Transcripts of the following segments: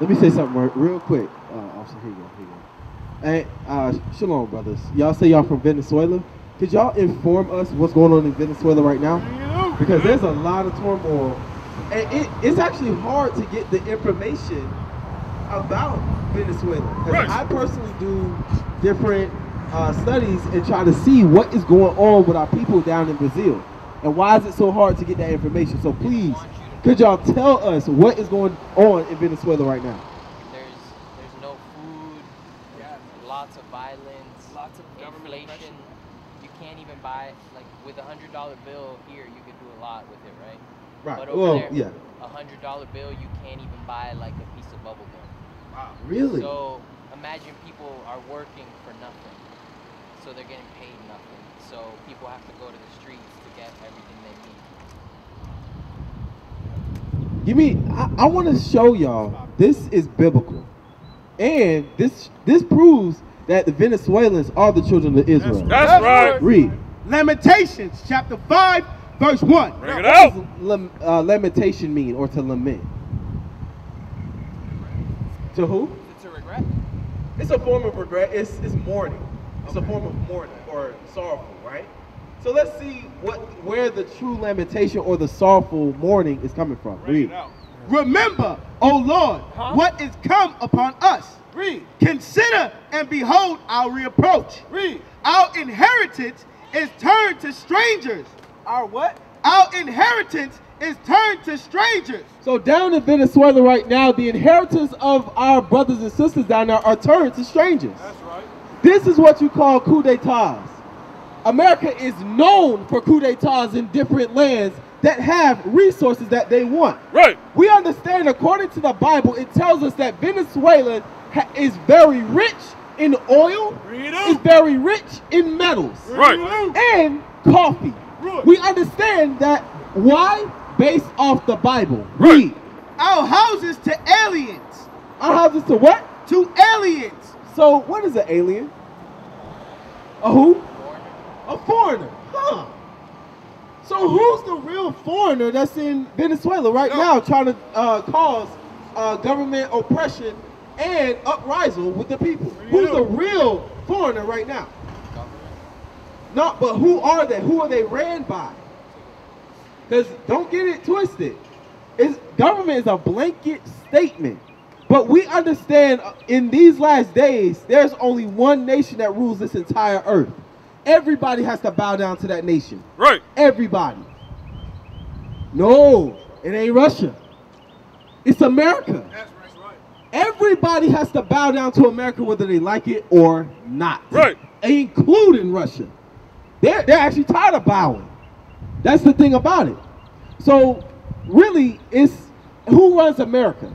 Let me say something real- quick. Uh, officer, here you go. Here you go. Hey, uh, shalom, brothers. Y'all say y'all from Venezuela. Could y'all inform us what's going on in Venezuela right now? Because there's a lot of turmoil, and it, it's actually hard to get the information about Venezuela. Right. I personally do different uh, studies and try to see what is going on with our people down in Brazil, and why is it so hard to get that information. So please, could y'all tell us what is going on in Venezuela right now? There's there's no food. There's lots of violence. Lots of government inflation. You can't even buy like with a hundred dollar bill here. You could do a lot with it, right? Right. But over well, there, yeah. a hundred dollar bill, you can't even buy like a piece of bubble gum. Wow. Really? So imagine people are working for nothing, so they're getting paid nothing. So people have to go to the streets to get everything they need. Give me. I, I want to show y'all this is biblical, and this this proves that the Venezuelans are the children of Israel. That's right. Read. Lamentations chapter 5, verse 1. Bring it What out. does lam- uh, lamentation mean, or to lament? To who? It's a regret. It's a form of regret. It's it's mourning. It's a form of mourning or sorrowful, right? So let's see what where the true lamentation or the sorrowful mourning is coming from. Read. Remember, O Lord, what is come upon us. Read. Consider and behold our reproach. Read. Our inheritance is turned to strangers. Our what? Our inheritance is turned to strangers. So down in Venezuela right now, the inheritance of our brothers and sisters down there are turned to strangers. That's right. This is what you call coup d'etats. America is known for coup d'etats in different lands that have resources that they want. Right. We understand, according to the Bible, it tells us that Venezuela ha- is very rich in oil, is very rich in metals, Right. and coffee. Right. We understand that. Why? Based off the Bible. Right. Read. Our houses to aliens. Our houses to what? To aliens. So, what is an alien? A who? A foreigner. Huh. So, who's the real foreigner that's in Venezuela right Yo. now trying to uh, cause uh, government oppression and uprising with the people? Who's the real foreigner right now? Government. No, but who are they? Who are they ran by? Because don't get it twisted. It's, government is a blanket statement. But we understand uh, in these last days, there's only one nation that rules this entire earth. Everybody has to bow down to that nation. Right. Everybody. No, it ain't Russia. It's America. That's right. Everybody has to bow down to America whether they like it or not. Right. Including Russia. They're, they're actually tired of bowing. That's the thing about it. So, really, it's who runs America?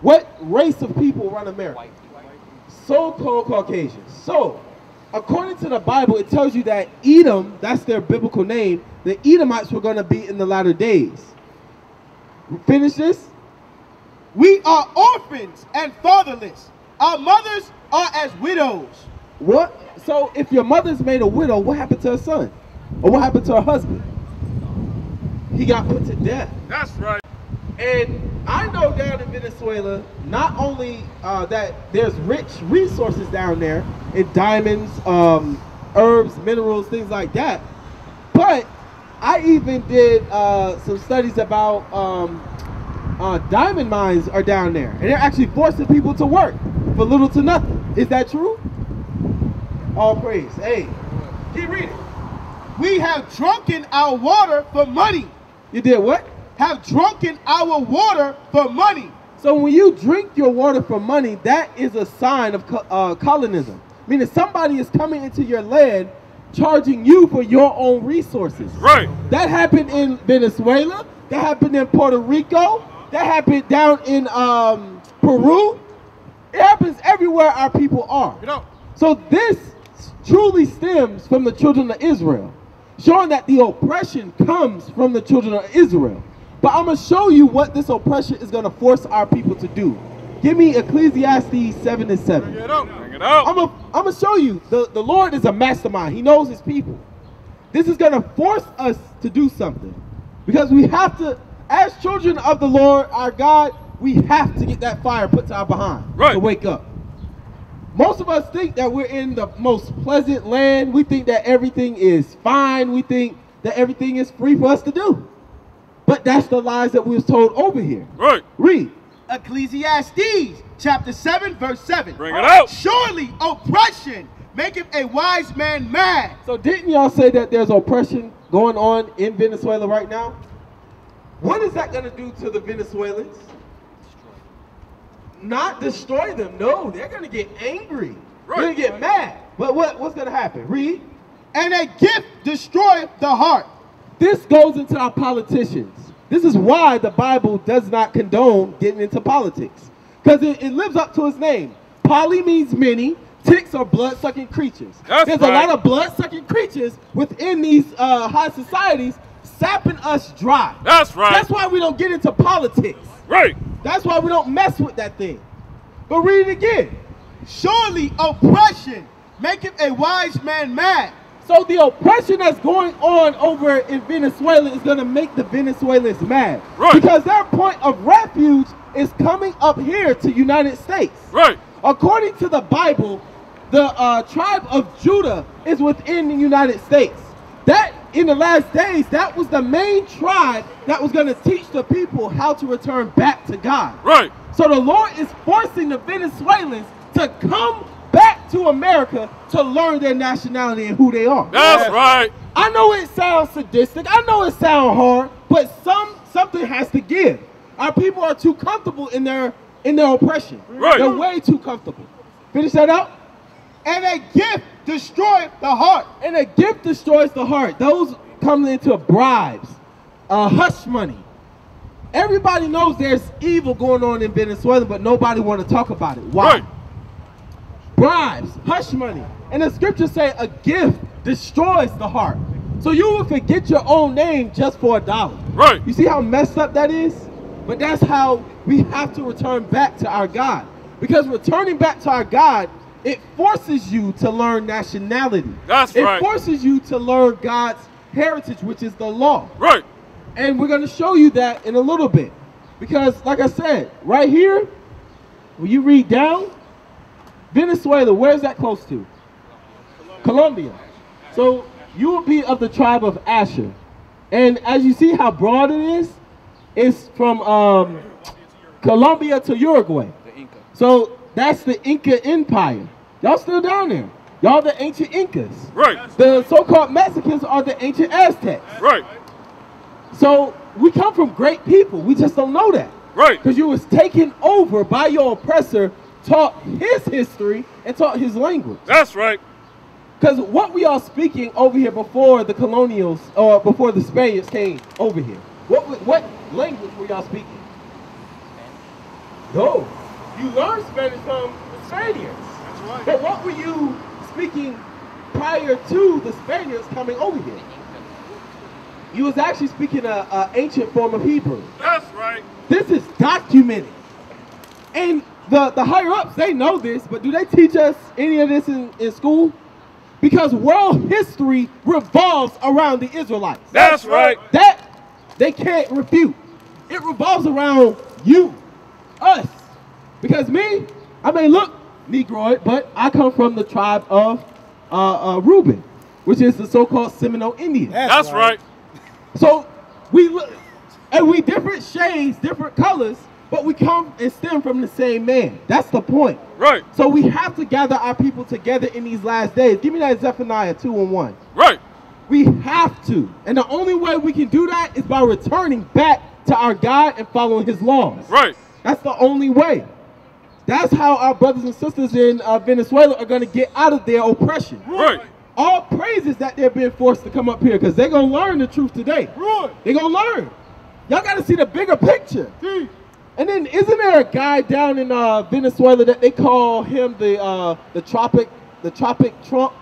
What race of people run America? So-called Caucasians. So, according to the Bible, it tells you that Edom, that's their biblical name, the Edomites were going to be in the latter days. Finish this? We are orphans and fatherless. Our mothers are as widows. What? So if your mother's made a widow, what happened to her son? Or what happened to her husband? He got put to death. That's right. And I know down in Venezuela, not only uh, that there's rich resources down there in diamonds, um, herbs, minerals, things like that, but I even did uh, some studies about um, uh, diamond mines are down there, and they're actually forcing people to work for little to nothing. Is that true? All praise. Hey, keep reading. We have drunken our water for money. You did what? Have drunken our water for money. So when you drink your water for money, that is a sign of co- uh, colonism. Meaning somebody is coming into your land, charging you for your own resources. Right. That happened in Venezuela. That happened in Puerto Rico. That happened down in um, Peru. It happens everywhere our people are. You know. So this truly stems from the children of Israel, showing that the oppression comes from the children of Israel. But I'm going to show you what this oppression is going to force our people to do. Give me Ecclesiastes 7 and 7. Bring it out. Bring it out. I'm gonna I'm gonna show you the, the Lord is a mastermind. He knows his people. This is gonna force us to do something. Because we have to, as children of the Lord, our God, we have to get that fire put to our behind Right. to wake up. Most of us think that we're in the most pleasant land. We think that everything is fine. We think that everything is free for us to do. But that's the lies that we was told over here. Right. Read. Ecclesiastes chapter 7, verse 7. Bring it out. Surely oppression maketh a wise man mad. So didn't y'all say that there's oppression going on in Venezuela right now? What is that going to do to the Venezuelans? Not destroy them. No, they're going to get angry. They're going Right. to get mad. But what, what's going to happen? Read. And a gift destroyeth the heart. This goes into our politicians. This is why the Bible does not condone getting into politics. Because it, it lives up to its name. Poly means many. Ticks are blood-sucking creatures. That's There's a lot of blood-sucking creatures within these uh, high societies sapping us dry. That's right. That's why we don't get into politics. Right. That's why we don't mess with that thing. But read it again. Surely oppression maketh a wise man mad. So the oppression that's going on over in Venezuela is going to make the Venezuelans mad. Right. Because their point of refuge is coming up here to United States. Right. According to the Bible, the uh, tribe of Judah is within the United States. That in the last days, that was the main tribe that was going to teach the people how to return back to God. Right. So the Lord is forcing the Venezuelans to come back to America to learn their nationality and who they are. That's right. I know it sounds sadistic. I know it sounds hard, but some something has to give. Our people are too comfortable in their in their oppression. Right. They're way too comfortable. Finish that out. And a gift destroys the heart. And a gift destroys the heart. Those come into bribes, uh, hush money. Everybody knows there's evil going on in Venezuela, but nobody want to talk about it. Why? Right. Bribes, hush money. And the scriptures say a gift destroys the heart. So you will forget your own name just for a dollar. Right. You see how messed up that is? But that's how we have to return back to our God. Because returning back to our God, it forces you to learn nationality. That's it right. It forces you to learn God's heritage, which is the law. Right. And we're going to show you that in a little bit. Because, like I said, right here, when you read down, Venezuela, where's that close to? Colombia. So you will be of the tribe of Asher. And as you see how broad it is, it's from um, Colombia to Uruguay. So that's the Inca Empire. Y'all still down there. Y'all the ancient Incas. Right. The so-called Mexicans are the ancient Aztecs. Right. So we come from great people. We just don't know that. Right. Because you was taken over by your oppressor, taught his history, and taught his language. That's right. Because what we are speaking over here before the colonials, or before the Spaniards came over here, what what language were y'all speaking? No. You learned Spanish from the Spaniards. That's right. But what were you speaking prior to the Spaniards coming over here? You was actually speaking a, a ancient form of Hebrew. That's right. This is documented. And the, the higher ups, they know this, but do they teach us any of this in, in school? Because world history revolves around the Israelites. That's right. That they can't refute. It revolves around you, us. Because me, I may look Negroid, but I come from the tribe of uh, uh, Reuben, which is the so-called Seminole Indian. That's right. So we look, and we different shades, different colors, but we come and stem from the same man. That's the point. Right. So we have to gather our people together in these last days. Give me that Zephaniah 2 and 1. Right. We have to. And the only way we can do that is by returning back to our God and following his laws. Right. That's the only way. That's how our brothers and sisters in uh, Venezuela are going to get out of their oppression. Right. All praises that they're being forced to come up here because they're going to learn the truth today. Right. They're going to learn. Y'all got to see the bigger picture. And then isn't there a guy down in uh, Venezuela that they call him the uh, the tropic the tropic Trump?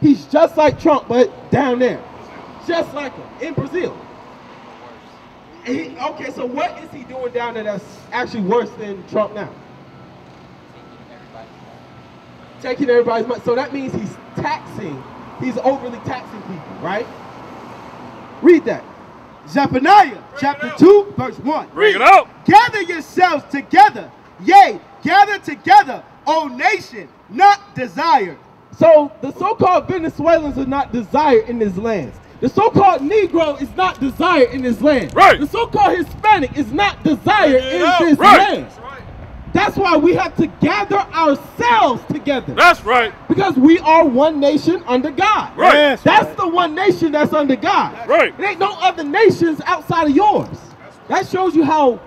He's just like Trump, but down there, just like him in Brazil. He- okay, so what is he doing down there that's actually worse than Trump now? Taking everybody's money. Taking everybody's money. So that means he's taxing. He's overly taxing people, right? Read that. Zephaniah chapter 2, verse 1. Bring it up. Gather yourselves together, yea, gather together, O nation, not desired. So the so-called Venezuelans are not desired in this land. The so-called Negro is not desired in this land. Right. The so-called Hispanic is not desired in this right. land. That's why we have to gather ourselves together. That's right. Because we are one nation under God. Right. Yes, That's the one nation that's under God. Right. It ain't no other nations outside of yours. That shows you how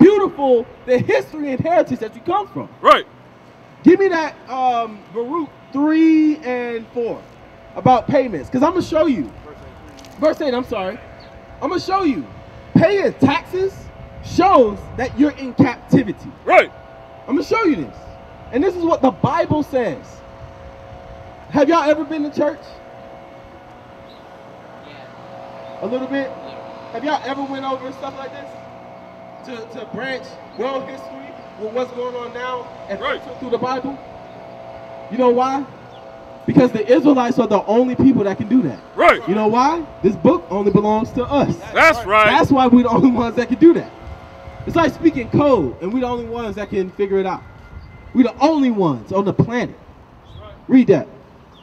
beautiful the history and heritage that you come from. Right. Give me that um, Baruch 3 and 4 about payments. Because I'm going to show you. Verse 8, I'm sorry. I'm going to show you. Paying taxes shows that you're in captivity. Right. I'm gonna show you this. And this is what the Bible says. Have y'all ever been to church? Yeah. A little bit? Little. Have y'all ever went over stuff like this? To, to branch world history with what's going on now and Right. through the Bible? You know why? Because the Israelites are the only people that can do that. Right. You know why? This book only belongs to us. That's right. That's why we're the only ones that can do that. It's like speaking code, and we're the only ones that can figure it out. We're the only ones on the planet. Read that.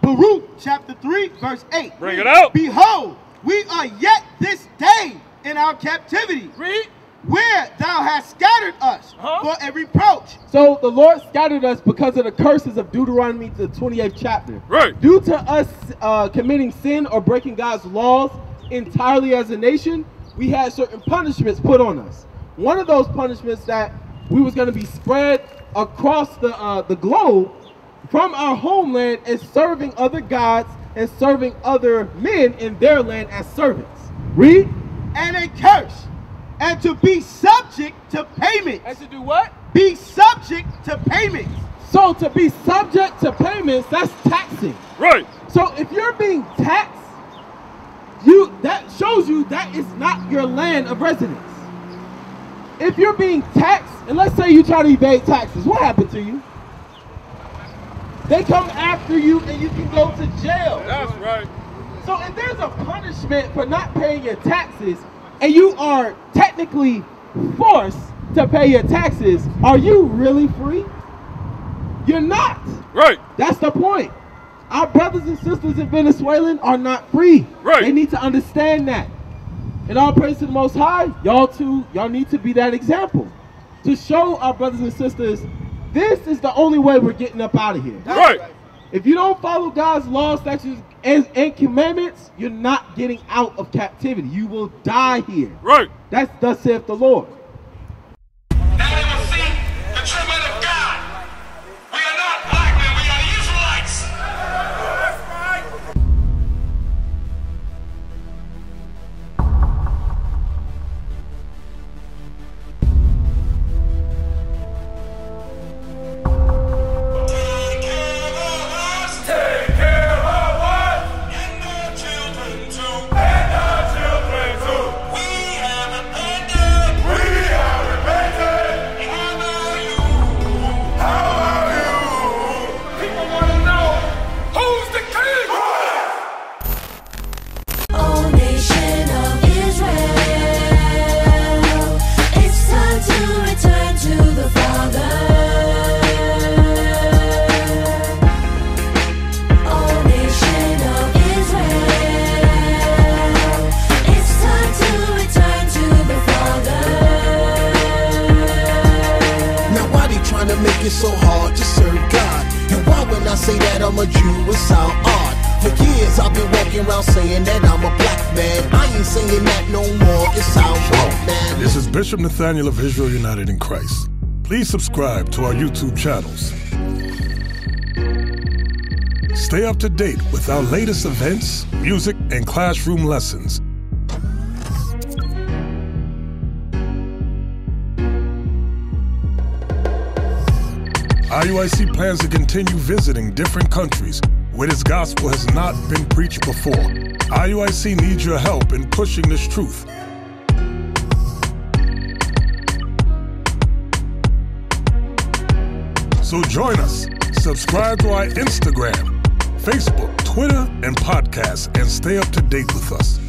Baruch chapter 3, verse 8. Bring it out. Behold, we are yet this day in our captivity, Read. where thou hast scattered us Uh-huh. for a reproach. So the Lord scattered us because of the curses of Deuteronomy, the 28th chapter. Right. Due to us uh, committing sin or breaking God's laws entirely as a nation, we had certain punishments put on us. One of those punishments that we was going to be spread across the uh, the globe from our homeland is serving other gods and serving other men in their land as servants. Read. And a curse, and to be subject to payment. to do what? Be subject to payments. So to be subject to payments, that's taxing. Right. So if you're being taxed, you that shows you that is not your land of residence. If you're being taxed, and let's say you try to evade taxes, what happened to you? They come after you and you can go to jail. That's right. So if there's a punishment for not paying your taxes and you are technically forced to pay your taxes, are you really free? You're not. Right. That's the point. Our brothers and sisters in Venezuela are not free. Right. They need to understand that. And all praise to the Most High, y'all too, y'all need to be that example. To show our brothers and sisters, this is the only way we're getting up out of here. Right. If you don't follow God's laws, statutes, and, and commandments, you're not getting out of captivity. You will die here. Right. That's thus saith the Lord. Man. Ain't saying that no more. It sounds wrong, man. This is Bishop Nathanyel of Israel United in Christ. Please subscribe to our YouTube channels. Stay up to date with our latest events, music, and classroom lessons. IUIC plans to continue visiting different countries where this gospel has not been preached before. IUIC needs your help in pushing this truth. So join us, subscribe to our Instagram, Facebook, Twitter, and podcast, and stay up to date with us.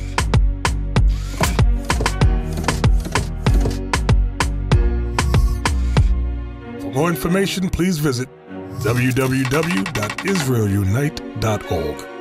For more information, please visit www.israelunite.org.